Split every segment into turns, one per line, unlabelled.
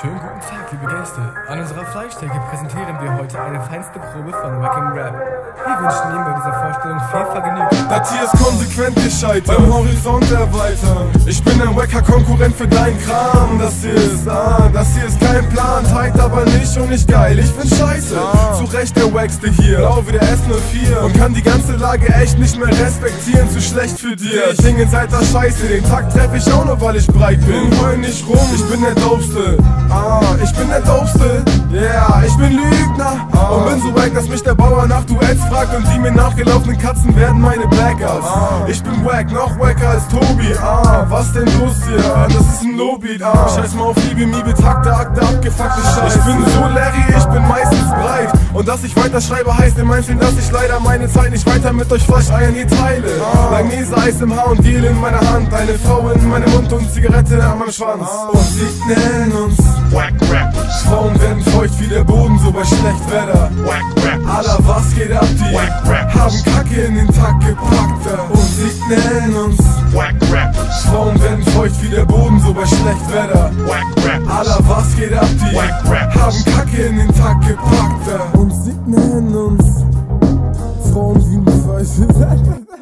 Schönen guten Tag, liebe Gäste. An unserer Fleischtheke präsentieren wir heute eine feinste Probe von Wacking Rap. Wir wünschen Ihnen bei dieser Vorstellung viel Vergnügen.
Das hier ist konsequent gescheitert, beim Horizont erweitern. Ich bin ein wacker Konkurrent für deinen Kram. Das hier ist, ah, das hier ist kein Plan, tight aber nicht und nicht geil. Ich bin scheiße, zu Recht der Wackste hier, blau wie der S04 und kann die ganze Lage echt nicht mehr respektieren. Zu schlecht für dir, ich hing in der Scheiße. Den Tag treff ich auch nur, weil ich breit bin. Heul nicht rum, ich bin der Dopeste. Ah, ich bin der Dopeste. Yeah, ich bin Lügner und bin so wack, dass mich der Bauer nach Duets fragt und die mir nachgelaufenen Katzen werden meine Backups. Ich bin wack, noch wacker als Tobi. Ah, was denn los hier? Ah, Das ist ein No-Beat. Ah, scheiß mal auf Liebe, Miebe, Takte, Akte, abgefuckte Scheiß. Ich bin so Larry, ich bin meistens breit. Und dass ich weiter schreibe, heißt im Einzelnen, dass ich leider meine Zeit nicht weiter mit euch Fleischeiern hier teile. Langnese Eis im Haar und Deal in meiner Hand. Eine Frau in meinem Mund und Zigarette an meinem Schwanz. Und sie nennen uns wie der Boden, so bei Schlechtwetter. Alter, was geht ab, die haben Kacke in den Takt gepackt und sie nennen uns Frauen werden feucht wie der Boden, so bei Schlechtwetter. Alter, was geht ab, die haben Kacke in den Takt gepackt und sie nennen uns Frauen wie ein Feucht.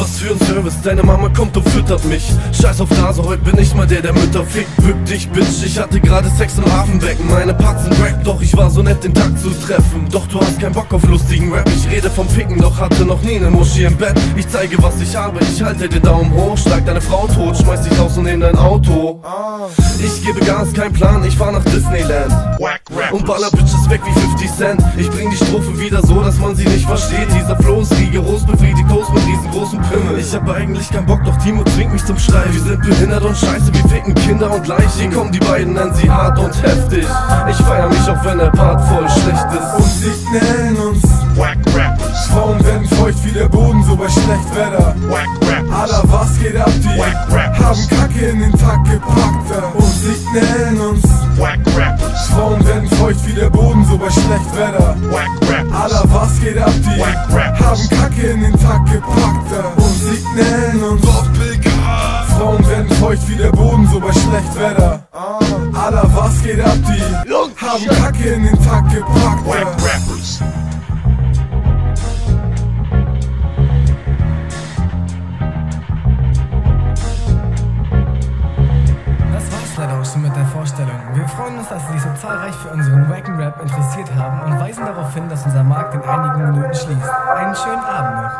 Was für ein Service, deine Mama kommt und füttert mich. Scheiß auf Nase, heute bin ich mal der, der Mütter fickt. Bück dich, Bitch, ich hatte gerade Sex im Hafenbecken. Meine Parts sind Rap, doch ich war so nett, den Tag zu treffen. Doch du hast keinen Bock auf lustigen Rap. Ich rede vom Ficken, doch hatte noch nie ne Muschi im Bett. Ich zeige, was ich habe, ich halte den Daumen hoch. Schlag deine Frau tot, schmeiß dich raus und in dein Auto. Ich gebe Gas, kein Plan, ich fahr nach Disneyland. Und baller Bitches weg wie 50 Cent Ich bring die Strophe wieder so, dass man sie nicht versteht Dieser Flow ist rigoros, befriedigt Toast mit riesengroßen Pimmel Ich hab eigentlich keinen Bock, doch Timo zwingt mich zum Schrei Wir sind behindert und scheiße, wir ficken Kinder und Leich Hier kommen die beiden, nennen sie hart und heftig. Ich feier mich, auch wenn der Part voll schlecht
Und
ist
sie nennen uns
whack rappers,
Frauen werden feucht wie der Boden, so bei Schlechtwetter.
whack rappers,
Alter, was geht ab, die
Wack Rappers.
haben Kacke in den Takt gepackt und sie nennen uns
whack rappers,
Frauen werden feucht wie der Boden, so bei Schlechtwetter.
whack rappers,
Alter, was geht ab, die
Wack Rappers.
haben Kacke in den Takt gepackt feucht wie der Boden, so bei Schlechtwetter. Alter, was geht ab, die haben Kacke in den Takt gepackt
whack
äh.
rappers.
Das war's leider auch schon mit der Vorstellung. Wir freuen uns, dass Sie sich so zahlreich für unseren Wacken Rap interessiert haben und weisen darauf hin, dass unser Markt in einigen Minuten schließt. Einen schönen Abend.